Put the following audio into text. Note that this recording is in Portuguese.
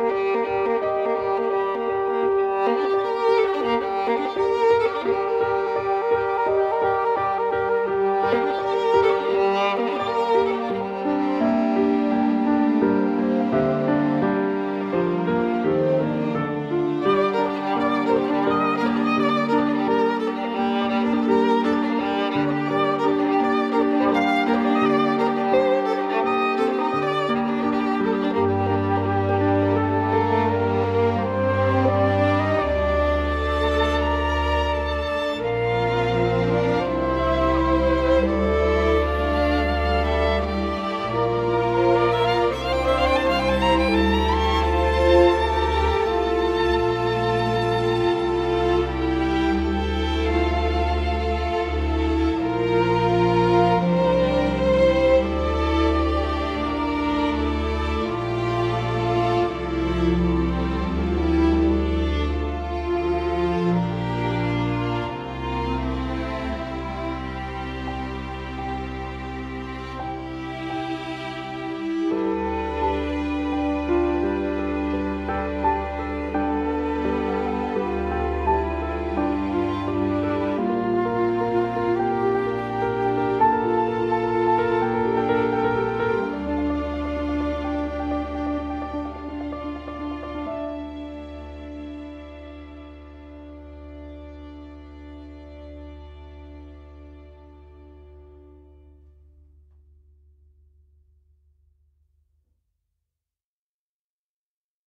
Música